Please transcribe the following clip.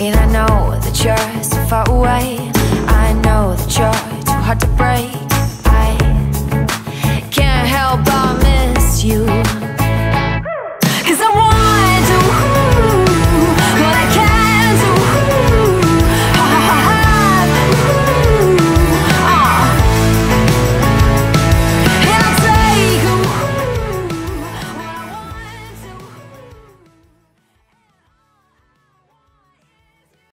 And I know that you're so far away.